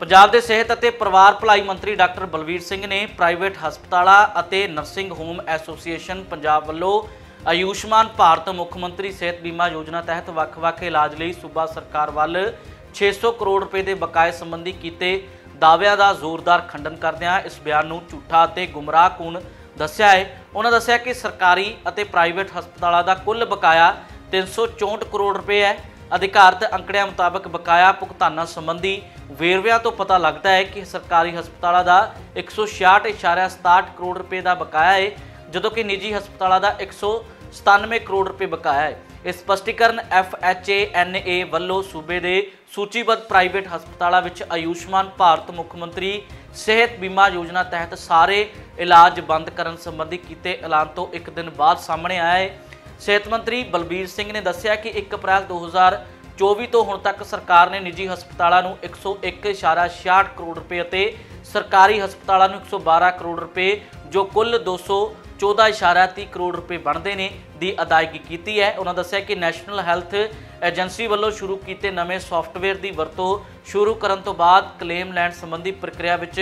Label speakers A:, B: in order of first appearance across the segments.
A: ਪੰਜਾਬ ਦੇ ਸਿਹਤ ਅਤੇ ਪਰਿਵਾਰ ਭਲਾਈ ਮੰਤਰੀ ਡਾਕਟਰ ਬਲਵੀਰ ਸਿੰਘ ਨੇ ਪ੍ਰਾਈਵੇਟ ਹਸਪਤਾਲਾਂ ਅਤੇ ਨਰਸਿੰਗ ਹੋਮ ਐਸੋਸੀਏਸ਼ਨ ਪੰਜਾਬ ਵੱਲੋਂ ਆਯੁਸ਼ਮਾਨ ਭਾਰਤ ਮੁੱਖ ਮੰਤਰੀ ਸਿਹਤ ਬੀਮਾ ਯੋਜਨਾ ਤਹਿਤ ਵੱਖ-ਵੱਖ ਇਲਾਜ ਲਈ ਸੂਬਾ ਸਰਕਾਰ ਵੱਲ 600 ਕਰੋੜ ਰੁਪਏ ਦੇ ਬਕਾਏ ਸੰਬੰਧੀ ਕੀਤੇ ਦਾਅਵਿਆਂ ਦਾ ਜ਼ੋਰਦਾਰ ਖੰਡਨ ਕਰਦਿਆਂ ਇਸ ਬਿਆਨ ਨੂੰ ਝੂਠਾ ਅਤੇ ਗੁੰਮਰਾਹਕੁਨ ਦੱਸਿਆ ਹੈ? ਉਹਨਾਂ ਦੱਸਿਆ ਕਿ ਸਰਕਾਰੀ ਅਤੇ ਪ੍ਰਾਈਵੇਟ ਹਸਪਤਾਲਾਂ ਦਾ ਕੁੱਲ ਬਕਾਇਆ 364 ਕਰੋੜ ਰੁਪਏ ਹੈ। ਅਧਿਕਾਰਤ ਅੰਕੜਿਆਂ ਮੁਤਾਬਕ ਬਕਾਇਆ ਭੁਗਤਾਨਾਂ ਸੰਬੰਧੀ ਵੇਰਵਿਆਂ ਤੋਂ ਪਤਾ ਲੱਗਦਾ ਹੈ ਕਿ ਸਰਕਾਰੀ ਹਸਪਤਾਲਾਂ ਦਾ 166.67 ਕਰੋੜ ਰੁਪਏ ਦਾ ਬਕਾਇਆ ਹੈ, ਜਦੋਂ ਕਿ ਨਿੱਜੀ ਹਸਪਤਾਲਾਂ ਦਾ 197 ਕਰੋੜ ਰੁਪਏ ਬਕਾਇਆ ਹੈ। ਇਹ ਸਪਸ਼ਟੀਕਰਨ FHANA ਵੱਲੋਂ ਸੂਬੇ ਦੇ ਸੂਚੀਬੱਧ ਪ੍ਰਾਈਵੇਟ ਹਸਪਤਾਲਾਂ ਵਿੱਚ ਆਯੁਸ਼ਮਾਨ ਭਾਰਤ ਮੁੱਖ ਮੰਤਰੀ ਸਿਹਤ ਬੀਮਾ ਯੋਜਨਾ ਤਹਿਤ ਸਾਰੇ ਇਲਾਜ ਬੰਦ ਕਰਨ ਸੰਬੰਧੀ ਕੀਤੇ ਐਲਾਨ ਤੋਂ ਇੱਕ ਦਿਨ ਬਾਅਦ ਸਾਹਮਣੇ ਆਇਆ ਹੈ। ਸਿਹਤ ਮੰਤਰੀ ਬਲਬੀਰ ਸਿੰਘ ਨੇ ਦੱਸਿਆ ਕਿ 1 ਅਪ੍ਰੈਲ 2024 ਤੋਂ ਹੁਣ ਤੱਕ ਸਰਕਾਰ ਨੇ ਨਿੱਜੀ ਹਸਪਤਾਲਾਂ ਨੂੰ 101.66 ਕਰੋੜ ਰੁਪਏ ਅਤੇ ਸਰਕਾਰੀ ਹਸਪਤਾਲਾਂ ਨੂੰ 112 ਕਰੋੜ ਰੁਪਏ, ਜੋ ਕੁੱਲ 214.30 ਕਰੋੜ ਰੁਪਏ ਬਣਦੇ ਨੇ, ਦੀ ਅਦਾਇਗੀ ਕੀਤੀ ਹੈ। ਉਹਨਾਂ ਦੱਸਿਆ ਕਿ ਨੈਸ਼ਨਲ ਹੈਲਥ ਏਜੰਸੀ ਵੱਲੋਂ ਸ਼ੁਰੂ ਕੀਤੇ ਨਵੇਂ ਸੌਫਟਵੇਅਰ ਦੀ ਵਰਤੋਂ ਸ਼ੁਰੂ ਕਰਨ ਤੋਂ ਬਾਅਦ ਕਲੇਮ ਲੈਣ ਸੰਬੰਧੀ ਪ੍ਰਕਿਰਿਆ ਵਿੱਚ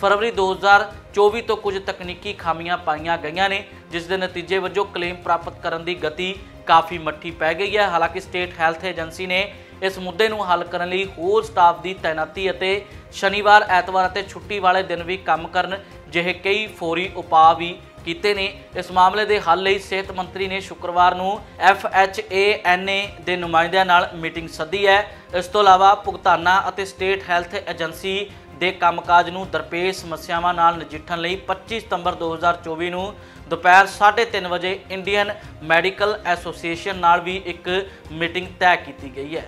A: ਫਰਵਰੀ 2024 ਤੋਂ ਕੁਝ ਤਕਨੀਕੀ ਖਾਮੀਆਂ ਪਾਈਆਂ ਗਈਆਂ ਨੇ। ਜਿਸ ਦੇ ਨਤੀਜੇ ਵਜੋਂ ਕਲੇਮ ਪ੍ਰਾਪਤ ਕਰਨ ਦੀ ਗਤੀ ਕਾਫੀ ਮੱਠੀ ਪੈ ਗਈ ਹੈ। ਹਾਲਾਂਕਿ ਸਟੇਟ ਹੈਲਥ ਏਜੰਸੀ ਨੇ ਇਸ ਮੁੱਦੇ ਨੂੰ ਹੱਲ ਕਰਨ ਲਈ ਹੋਰ ਸਟਾਫ ਦੀ ਤਾਇਨਾਤੀ ਅਤੇ ਸ਼ਨੀਵਾਰ, ਐਤਵਾਰ ਅਤੇ ਛੁੱਟੀ ਵਾਲੇ ਦਿਨ ਵੀ ਕੰਮ ਕਰਨ ਜਿਹੇ ਕਈ ਫੌਰੀ ਉਪਾਅ ਵੀ ਕੀਤੇ ਨੇ। ਇਸ ਮਾਮਲੇ ਦੇ ਹੱਲ ਲਈ ਸਿਹਤ ਮੰਤਰੀ ਨੇ ਸ਼ੁੱਕਰਵਾਰ ਨੂੰ FHANA ਦੇ ਨੁਮਾਇੰਦਿਆਂ ਨਾਲ ਮੀਟਿੰਗ ਸੱਦੀ ਹੈ। ਇਸ ਤੋਂ ਇਲਾਵਾ ਭੁਗਤਾਨਾਂ ਅਤੇ ਸਟੇਟ ਹੈਲਥ ਏਜੰਸੀ ਦੇ ਕੰਮਕਾਜ ਨੂੰ ਦਰਪੇਸ਼ ਸਮੱਸਿਆਵਾਂ ਨਾਲ ਨਜਿੱਠਣ ਲਈ 25 ਸਤੰਬਰ 2024 ਨੂੰ ਦੁਪਹਿਰ 3:30 ਵਜੇ ਇੰਡੀਅਨ ਮੈਡੀਕਲ ਐਸੋਸੀਏਸ਼ਨ ਨਾਲ ਵੀ ਇੱਕ ਮੀਟਿੰਗ ਤੈਅ ਕੀਤੀ ਗਈ ਹੈ।